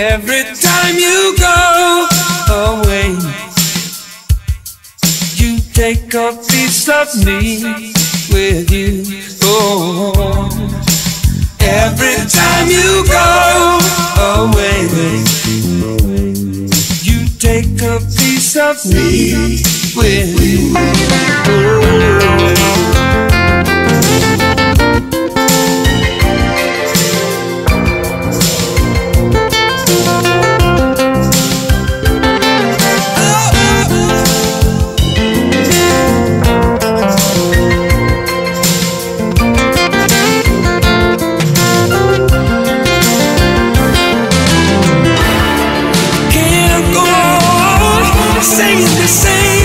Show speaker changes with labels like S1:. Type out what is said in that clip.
S1: Every time you go away, you take a piece of me with you. Oh, every time you go away, you take a piece of me with you. saying the same.